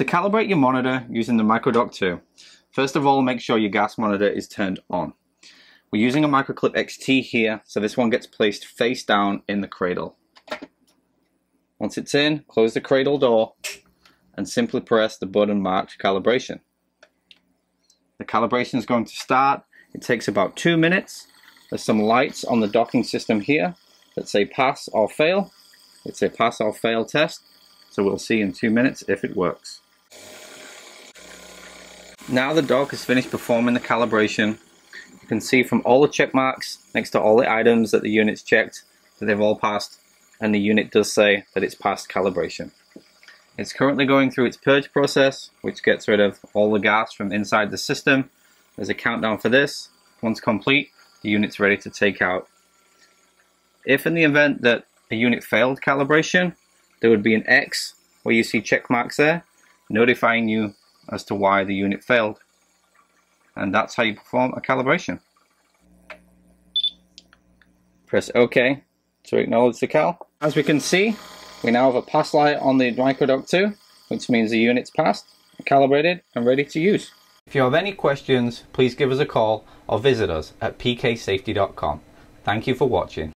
To calibrate your monitor using the MicroDock 2, first of all make sure your gas monitor is turned on. We're using a Microclip XT here, so this one gets placed face down in the cradle. Once it's in, close the cradle door and simply press the button marked calibration. The calibration is going to start. It takes about two minutes. There's some lights on the docking system here that say pass or fail. It's a pass or fail test, so we'll see in two minutes if it works. Now the dock has finished performing the calibration, you can see from all the check marks next to all the items that the unit's checked that they've all passed and the unit does say that it's passed calibration. It's currently going through its purge process which gets rid of all the gas from inside the system. There's a countdown for this. Once complete, the unit's ready to take out. If in the event that a unit failed calibration, there would be an X where you see check marks there notifying you as to why the unit failed. And that's how you perform a calibration. Press OK to acknowledge the cal. As we can see, we now have a pass light on the MicroDock 2, which means the unit's passed, calibrated and ready to use. If you have any questions, please give us a call or visit us at pksafety.com. Thank you for watching.